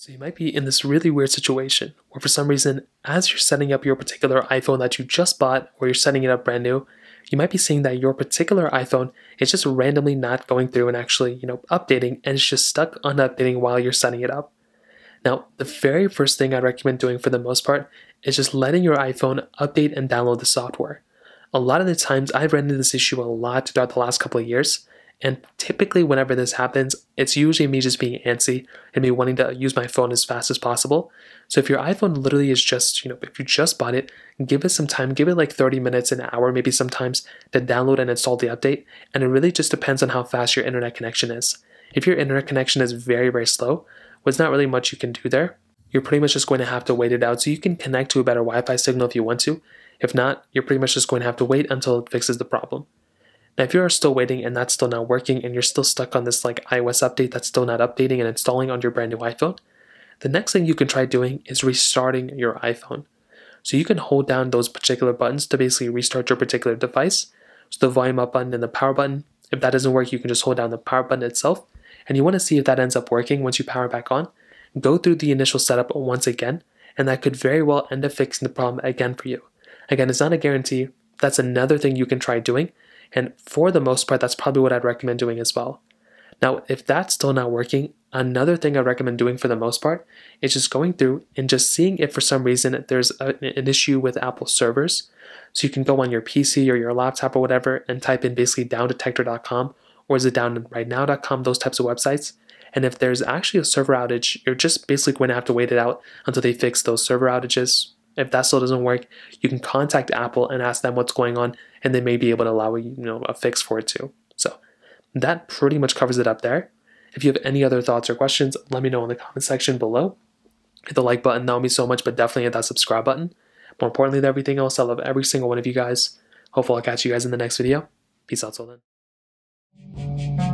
So you might be in this really weird situation where for some reason, as you're setting up your particular iPhone that you just bought or you're setting it up brand new, you might be seeing that your particular iPhone is just randomly not going through and actually, you know, updating and it's just stuck on updating while you're setting it up. Now, the very first thing I'd recommend doing for the most part is just letting your iPhone update and download the software. A lot of the times I've run into this issue a lot throughout the last couple of years, and typically, whenever this happens, it's usually me just being antsy and me wanting to use my phone as fast as possible. So if your iPhone literally is just, you know, if you just bought it, give it some time, give it like 30 minutes, an hour, maybe sometimes to download and install the update. And it really just depends on how fast your internet connection is. If your internet connection is very, very slow, well, there's not really much you can do there. You're pretty much just going to have to wait it out so you can connect to a better Wi Fi signal if you want to. If not, you're pretty much just going to have to wait until it fixes the problem. Now, if you are still waiting and that's still not working and you're still stuck on this like iOS update that's still not updating and installing on your brand new iPhone, the next thing you can try doing is restarting your iPhone. So you can hold down those particular buttons to basically restart your particular device. So the volume up button and the power button. If that doesn't work, you can just hold down the power button itself. And you want to see if that ends up working once you power back on. Go through the initial setup once again, and that could very well end up fixing the problem again for you. Again, it's not a guarantee. That's another thing you can try doing and for the most part, that's probably what I'd recommend doing as well. Now, if that's still not working, another thing I recommend doing for the most part is just going through and just seeing if for some reason there's a, an issue with Apple servers. So you can go on your PC or your laptop or whatever and type in basically downdetector.com or is it downrightnow.com, those types of websites. And if there's actually a server outage, you're just basically going to have to wait it out until they fix those server outages if that still doesn't work, you can contact Apple and ask them what's going on, and they may be able to allow you, know, a fix for it too. So that pretty much covers it up there. If you have any other thoughts or questions, let me know in the comment section below. Hit the like button, that would mean so much, but definitely hit that subscribe button. More importantly than everything else, I love every single one of you guys. Hopefully I'll catch you guys in the next video. Peace out till then.